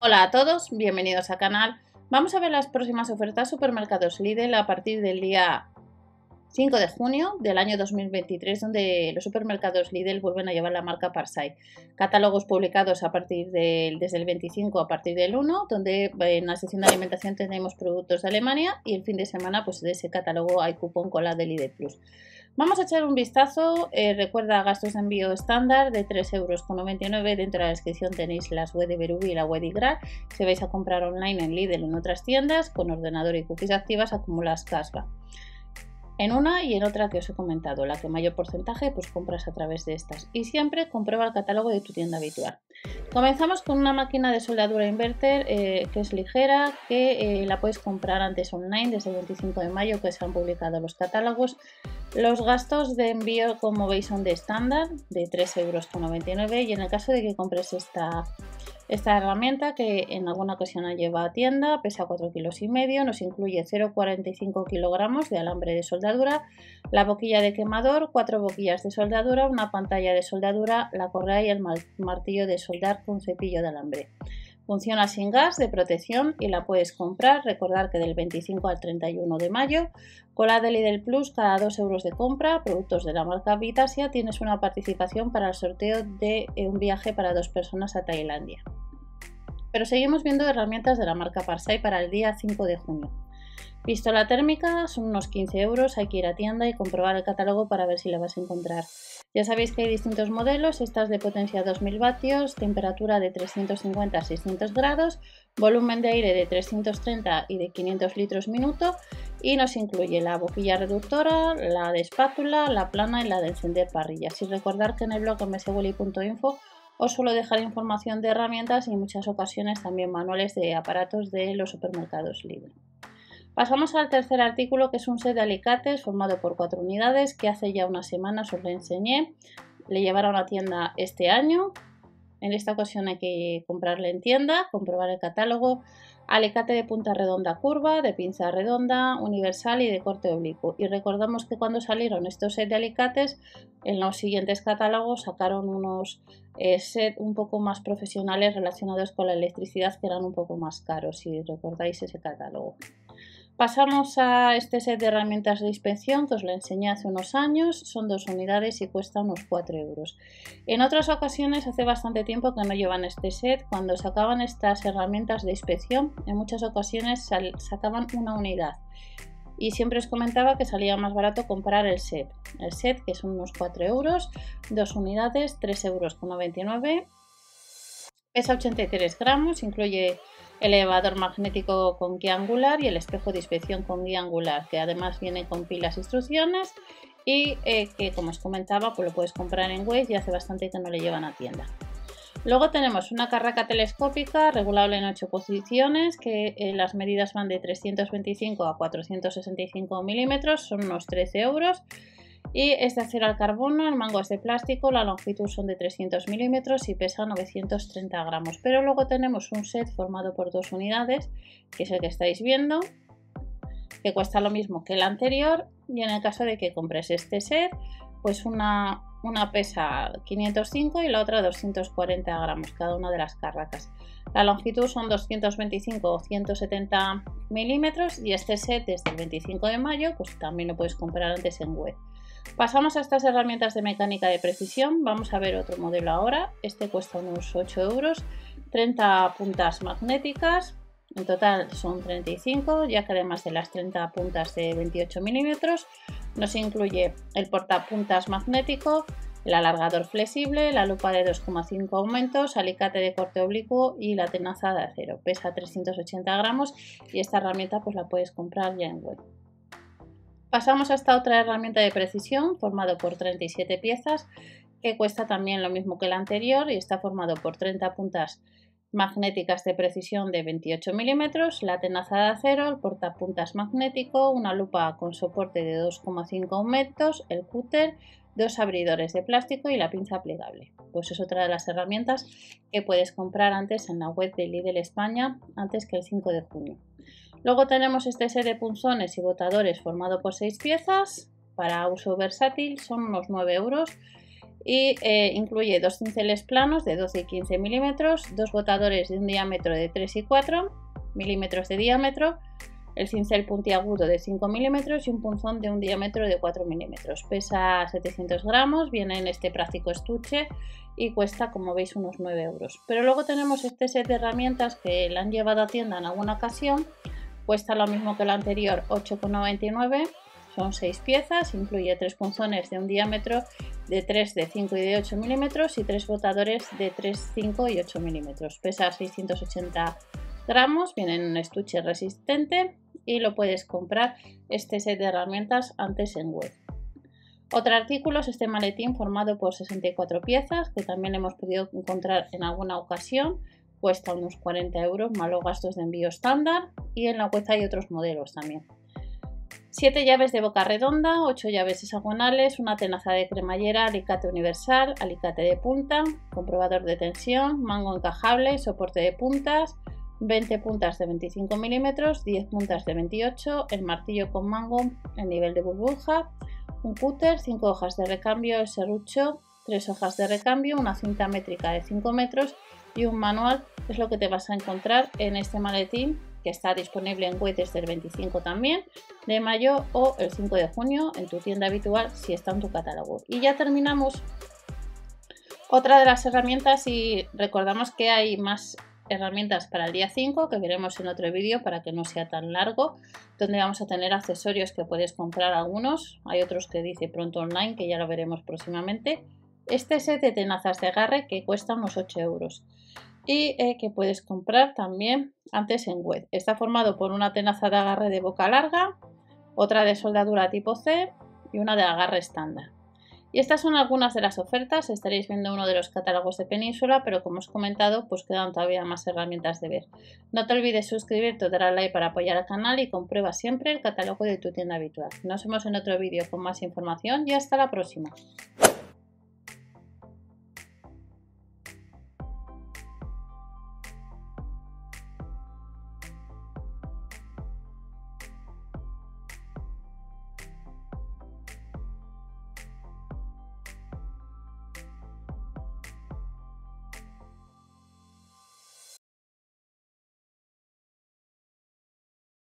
Hola a todos, bienvenidos al canal. Vamos a ver las próximas ofertas supermercados Lidl a partir del día 5 de junio del año 2023, donde los supermercados Lidl vuelven a llevar la marca Parsai. Catálogos publicados a partir del, desde el 25 a partir del 1, donde en la sección de alimentación tenemos productos de Alemania y el fin de semana pues de ese catálogo hay cupón con la de Lidl Plus. Vamos a echar un vistazo. Eh, recuerda gastos de envío estándar de 3,99 euros. Dentro de la descripción tenéis las web de Berubi y la web de Igrar. Si vais a comprar online en Lidl en otras tiendas, con ordenador y cookies activas, acumulas cashback. En una y en otra que os he comentado, la que mayor porcentaje pues compras a través de estas. Y siempre comprueba el catálogo de tu tienda habitual. Comenzamos con una máquina de soldadura inverter eh, que es ligera, que eh, la puedes comprar antes online desde el 25 de mayo que se han publicado los catálogos. Los gastos de envío como veis son de estándar de 3,99 euros y en el caso de que compres esta esta herramienta que en alguna ocasión la lleva a tienda pesa 4 kilos nos incluye 0,45 kilogramos de alambre de soldadura, la boquilla de quemador, cuatro boquillas de soldadura, una pantalla de soldadura, la correa y el martillo de soldar con cepillo de alambre. Funciona sin gas de protección y la puedes comprar. Recordar que del 25 al 31 de mayo, con la de Lidl Plus, cada 2 euros de compra, productos de la marca Vitasia, tienes una participación para el sorteo de un viaje para dos personas a Tailandia. Pero seguimos viendo herramientas de la marca Parsai para el día 5 de junio. Pistola térmica son unos 15 euros, hay que ir a tienda y comprobar el catálogo para ver si la vas a encontrar. Ya sabéis que hay distintos modelos, estas de potencia 2000 vatios, temperatura de 350 a 600 grados, volumen de aire de 330 y de 500 litros minuto y nos incluye la boquilla reductora, la de espátula, la plana y la de encender parrillas. Y recordar que en el blog mswilly.info os suelo dejar información de herramientas y en muchas ocasiones también manuales de aparatos de los supermercados libres. Pasamos al tercer artículo que es un set de alicates formado por cuatro unidades que hace ya unas semanas os lo enseñé. Le llevaron a la tienda este año. En esta ocasión hay que comprarle en tienda, comprobar el catálogo. Alicate de punta redonda curva, de pinza redonda, universal y de corte oblicuo. Y recordamos que cuando salieron estos set de alicates, en los siguientes catálogos sacaron unos eh, set un poco más profesionales relacionados con la electricidad que eran un poco más caros, si recordáis ese catálogo. Pasamos a este set de herramientas de inspección que os lo enseñé hace unos años. Son dos unidades y cuesta unos 4 euros. En otras ocasiones, hace bastante tiempo que no llevan este set. Cuando sacaban estas herramientas de inspección, en muchas ocasiones sacaban una unidad. Y siempre os comentaba que salía más barato comprar el set. El set, que son unos 4 euros, dos unidades, 3 euros. Pesa 83 gramos, incluye elevador magnético con guía angular y el espejo de inspección con guía angular, que además viene con pilas e instrucciones y eh, que como os comentaba pues lo puedes comprar en web y hace bastante que no le llevan a tienda. Luego tenemos una carraca telescópica regulable en 8 posiciones que eh, las medidas van de 325 a 465 milímetros, son unos 13 euros y es de acero al carbono, el mango es de plástico, la longitud son de 300 milímetros y pesa 930 gramos. Pero luego tenemos un set formado por dos unidades, que es el que estáis viendo, que cuesta lo mismo que el anterior y en el caso de que compres este set, pues una, pesa 505 y la otra 240 gramos, cada una de las carracas. La longitud son 225 o 170 milímetros y este set desde el 25 de mayo pues también lo puedes comprar antes en web. Pasamos a estas herramientas de mecánica de precisión. Vamos a ver otro modelo ahora. Este cuesta unos 8 euros. 30 puntas magnéticas. En total son 35, ya que además de las 30 puntas de 28 milímetros, nos incluye el portapuntas magnético, el alargador flexible, la lupa de 2,5 aumentos, alicate de corte oblicuo y la tenaza de acero. Pesa 380 gramos y esta herramienta pues la puedes comprar ya en web. Pasamos a esta otra herramienta de precisión formado por 37 piezas que cuesta también lo mismo que la anterior y está formado por 30 puntas magnéticas de precisión de 28 milímetros, la tenaza de acero, el portapuntas magnético, una lupa con soporte de 2,5 aumentos, el cúter, dos abridores de plástico y la pinza plegable. Pues es otra de las herramientas que puedes comprar antes en la web de Lidl España antes que el 5 de junio. Luego tenemos este set de punzones y botadores formado por 6 piezas para uso versátil, son unos 9 euros y eh, incluye dos cinceles planos de 12 y 15 milímetros, dos botadores de un diámetro de 3 y 4 milímetros de diámetro, el cincel puntiagudo de 5 milímetros y un punzón de un diámetro de 4 milímetros. Pesa 700 gramos, viene en este práctico estuche y cuesta, como veis, unos 9 euros. Pero luego tenemos este set de herramientas que la han llevado a tienda en alguna ocasión, cuesta lo mismo que el anterior, 8,99 son 6 piezas, incluye 3 punzones de un diámetro de 3, de 5 y de 8 milímetros y 3 botadores de 3, 5 y 8 milímetros. Pesa 680 gramos, viene en un estuche resistente y lo puedes comprar este set de herramientas antes en web. Otro artículo es este maletín formado por 64 piezas que también hemos podido encontrar en alguna ocasión. Cuesta unos 40 euros más los gastos de envío estándar y en la web hay otros modelos también. 7 llaves de boca redonda, 8 llaves hexagonales, una tenaza de cremallera, alicate universal, alicate de punta, comprobador de tensión, mango encajable, soporte de puntas, 20 puntas de 25 milímetros, 10 puntas de 28, el martillo con mango en nivel de burbuja, un cúter, 5 hojas de recambio, el serrucho, 3 hojas de recambio, una cinta métrica de 5 metros y un manual, es lo que te vas a encontrar en este maletín que está disponible en web desde el 25 también de mayo o el 5 de junio en tu tienda habitual si está en tu catálogo. Y ya terminamos otra de las herramientas y recordamos que hay más herramientas para el día 5 que veremos en otro vídeo para que no sea tan largo, donde vamos a tener accesorios que puedes comprar algunos, hay otros que dice pronto online que ya lo veremos próximamente. Este set de tenazas de agarre que cuesta unos 8 euros y eh, que puedes comprar también antes en web. Está formado por una tenaza de agarre de boca larga, otra de soldadura tipo C y una de agarre estándar. Y estas son algunas de las ofertas, estaréis viendo uno de los catálogos de Península, pero como os he comentado, pues quedan todavía más herramientas de ver. No te olvides suscribirte dar al like para apoyar al canal y comprueba siempre el catálogo de tu tienda habitual. Nos vemos en otro vídeo con más información y hasta la próxima.